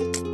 Bye.